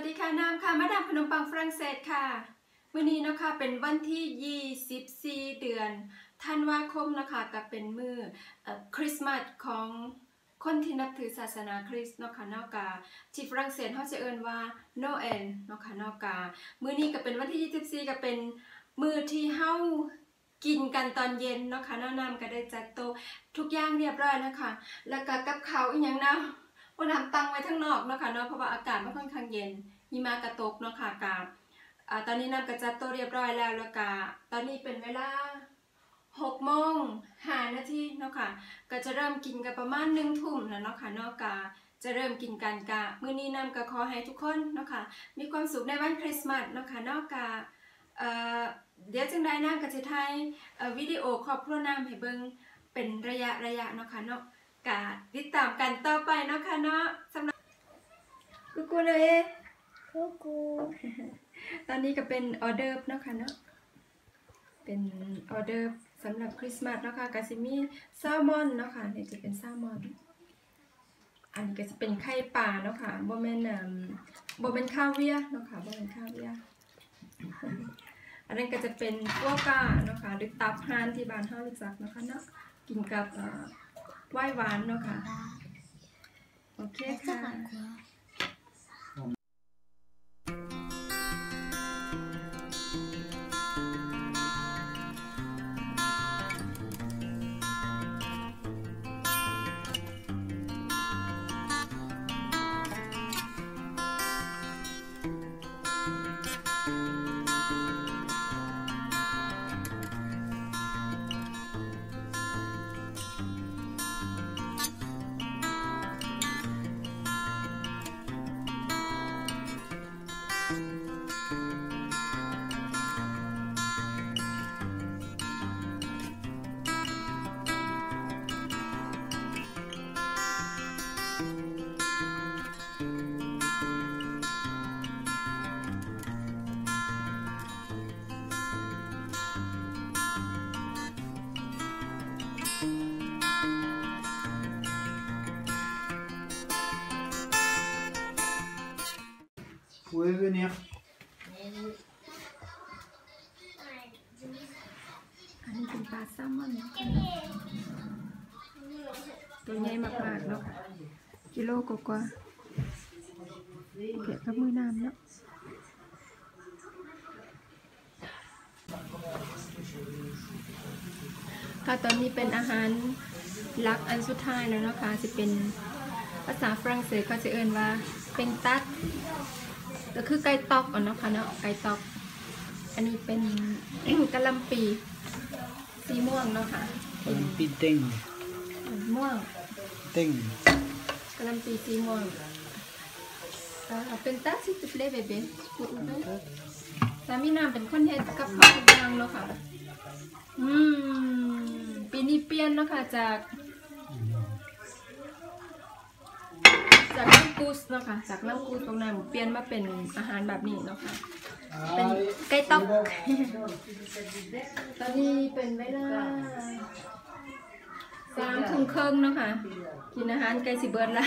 สวัสดีค่ะน้ำค่ะมาดามขนมปังฝรั่งเศสค่ะมื้อนี้นะคะเป็นวันที่ 24 เดือนธันวาคมนะคะก็เป็นมื้ออคริสต์มาสของคนที่นับถือศาสนาคริสต์เนาะค่ะนาะกะที่ฝรั่งเศสเขาจะเอิ้นว่าโนเอลเนาะค่ะเนาะกะมื้อนี้ก็เป็นวันที่ 24 ก็เป็นมื้อที่เฮากินกันตอนเย็นเนาะค่ะเนาะน้ำก็ได้จัดโตทุกอย่างเรียบร้อยแล้วค่ะแล้วก็กับเขาอีหยังนะ วันน้ำตั้งไว้ข้งนอกเนาะค่ะเนาะเพราะว่าอากาศมันค่อนข้างเย็นมีมากระตกเนาะค่ะกาอ่าตอนนี้น้ำกระจัดโตะเรียบร้อยแล้วแล้วก็ตอนนี้เป็นเวลา6โมง5นาทีเนาะค่ะ ก็จะเริ่มกินกันประมาณ1ทุ่มนะเนาะค่ะเนาะกาจะเริ่มกินกันกะมื้อนี้น้ำก็ขอให้ทุกคนเนาะค่ะมีความสุขในวันคริสต์มาสเนาะค่ะเนาะกาเเดี๋ยวจังได้น้ำก็จะถ่ายวิดีโอครอบครัวน้ำให้เบิ่งเป็นระยะระยะเนาะค่ะเนาะ กะติดตามกันต่อไปเนาะค่ะเนาะสำหรับกูกูเลยกูกูตอนนี้ก็เป็นออเดอร์ฟเนาะค่ะเนาะเป็นออเดอร์ฟสำหรับคริสต์มาสเนาะค่ะก็สิมีแซลมอนเนาะค่ะนี่จะเป็นแซลมอนอันนี้ก็จะเป็นไข่ปลาเนาะค่ะบ่แม่นอ่าบ่เป็นข้าวเวียร์เนาะค่ะบ่เป็นข้าวเวียร์อันนั้นก็จะเป็นกัวก้าเนาะค่ะหรือตับห่านที่บ้านเฮารู้จักเนาะค่ะเนาะกินกับ อ่าไวน์หวานเนาะค่ะ โอเคแค่ค่ะ บกับมือน้ำเนาะค่ะตอนนี้เป็นอาหารลักอันสุดท้ายแล้วนะคะจะเป็นภาษาฝรั่งเศสก็จะเอ่นว่าเป็นตัด ก็คือไก่ตอกอะเนาะค่ะเนาะไก่ตอก อันนี้เป็นกะหล่ำปีสีม่วงเนาะค่ะ Piting. ม่วง Ting. กะหล่ำปีสีม่วงอ่าเป็นตาสิติเลเบเบพูดได้สามีนามเป็นคนเฮ็ดกับข้าวทุกอย่างเนาะค่ะ อืมปีนี้เปลี่ยนเนาะค่ะจาก กน้ำกูสเนาะค่ะจากน้ำกูสตรงนั้นเปลี่ยนมาเป็นอาหารแบบนี้เนาะค่ะเป็นไก่ตอกตอนนี้เป็นเวลาสามทุ่มครึ่งเนาะค่ะกินอาหารไก่สิเบิร์ดละ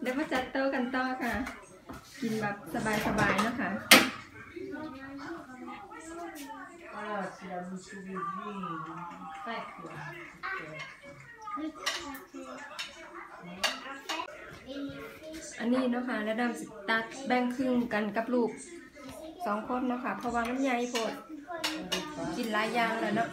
เดี๋ยวมาจัดโต๊ะกันต่อค่ะ กินแบบสบายๆเนาะค่ะ Ah, c'est อันนี้เนาะค่ะแล้วดำสิตัดแบ่งครึ่งกันกับลูกสองคนเนาะค่ะเพราะว่ามันใหญ่โพดกินหลายอย่างแล้วเนาะ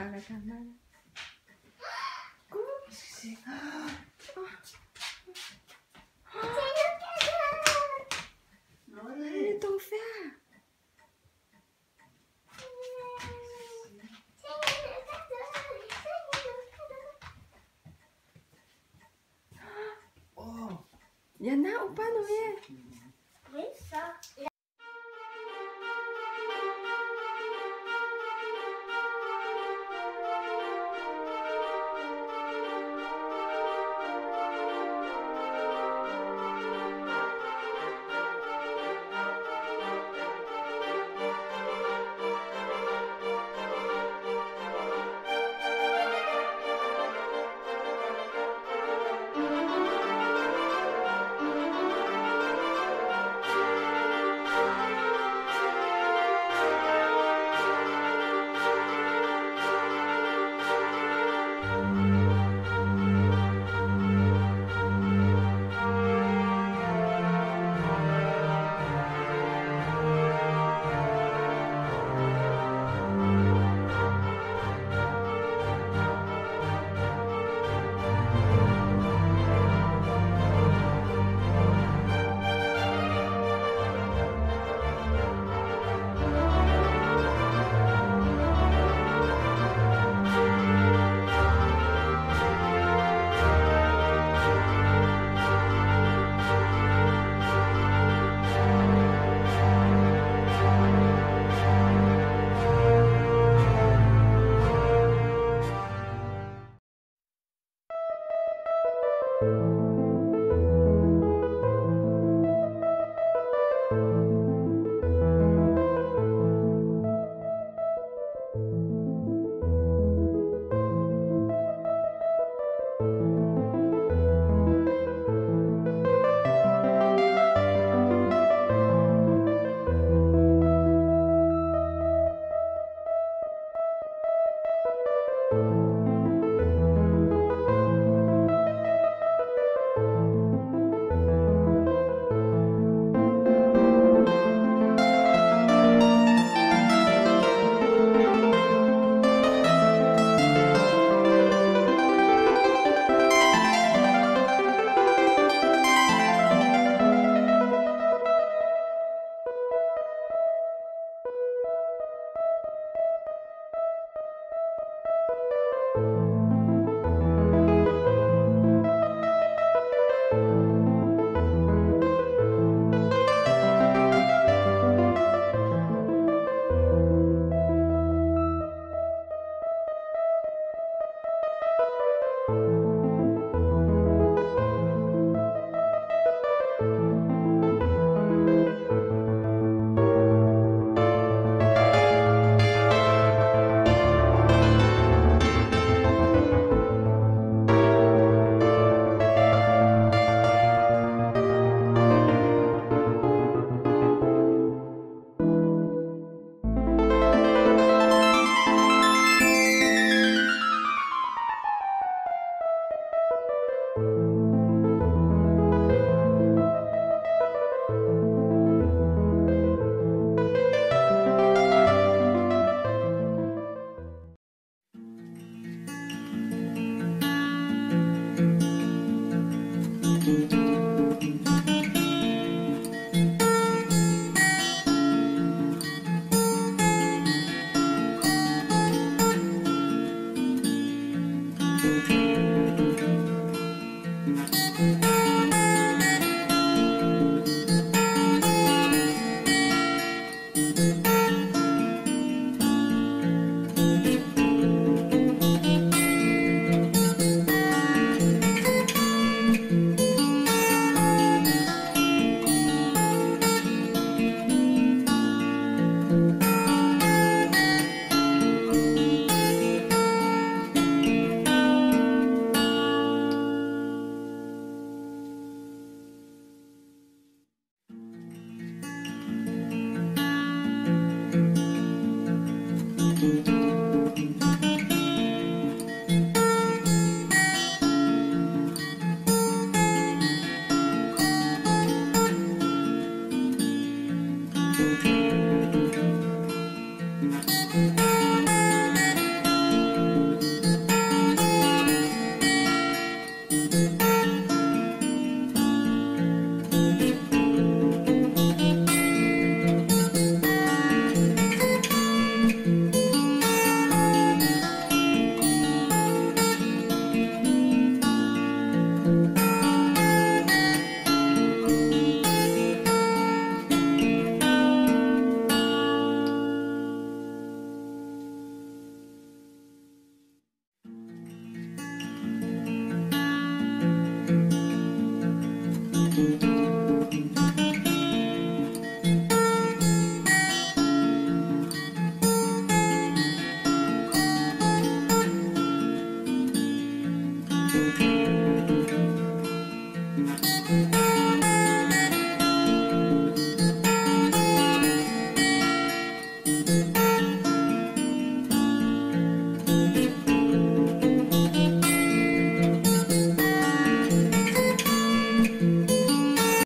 camada, camada. Como